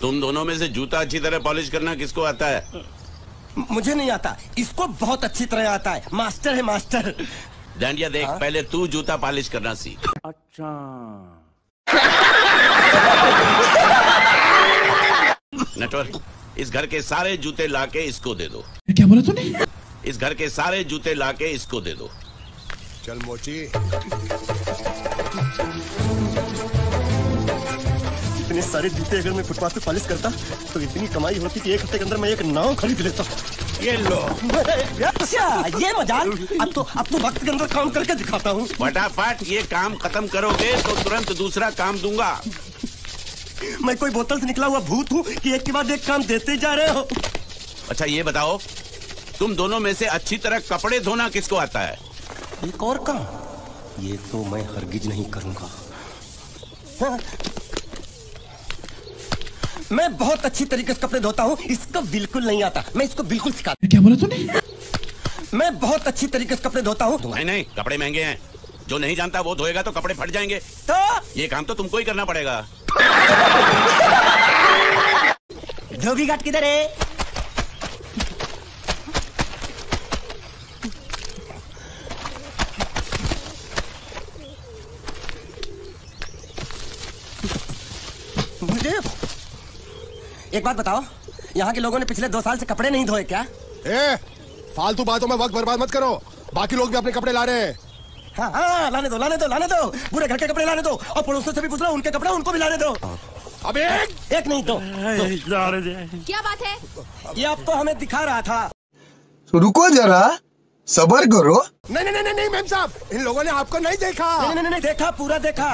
तुम दोनों में से जूता अच्छी तरह पॉलिश करना किसको आता है? मुझे नहीं आता। इसको बहुत अच्छी तरह आता है। मास्टर है मास्टर। डांडिया देख हा? पहले तू जूता पॉलिश करना सीख। अच्छा। नटवर इस घर के सारे जूते लाके इसको दे दो। क्या बोला तूने? इस घर के सारे जूते लाके इसको दे दो। चल मोची। सारे जूते अगर मैं फुटपाथ पे पॉलिश करता तो इतनी कमाई होती कि एक हफ़्ते के अंदर मैं एक नाव खरीद लेता। ये लो। अच्छा ये मजाल। अब तो अब तो वक्त के अंदर काम करके दिखाता हूँ। फटाफट ये काम खत्म करोगे तो तुरंत दूसरा काम दूँगा। मैं कोई बोतल से निकला हुआ भूत हूँ कि एक के बाद एक काम देते जा रहे हो। अच्छा ये बताओ तुम दोनों में से अच्छी तरह कपड़े धोना किसको आता है? एक और काम। ये तो मैं हरगिज नहीं करूँगा। हाँ। मैं बहुत अच्छी तरीके से कपड़े धोता हूँ इसको बिल्कुल नहीं आता। मैं इसको बिल्कुल सिखा क्या बोला तूने? मैं बहुत अच्छी तरीके से कपड़े धोता हूँ। नहीं नहीं कपड़े महँगे हैं। जो नहीं जानता वो धोएगा तो कपड़े फट जाएँगे। तो? ये काम तो तुमको ही करना पड़ेगा। धोबी घाट किधर है? मुझे एक बात बताओ यहाँ के लोगों ने पिछले दो साल से कपड़े नहीं धोए क्या? ए फालतू बातों में वक्त बर्बाद मत करो। बाकी लोग भी अपने कपड़े ला रहे हैं। हाँ हाँ लाने दो लाने दो लाने दो। पूरे घर के कपड़े लाने दो और पड़ोसों से भी पूछ लो उनके कपड़े उनको भी लाने दो। अब एक एक नहीं तो, क्या बात है? ये अब तो हमें दिखा रहा था। तो रुको जरा सबर करो। नहीं नहीं नहीं नहीं मैम साहब इन लोगों ने आपको नहीं देखा। नहीं नहीं नहीं देखा पूरा देखा।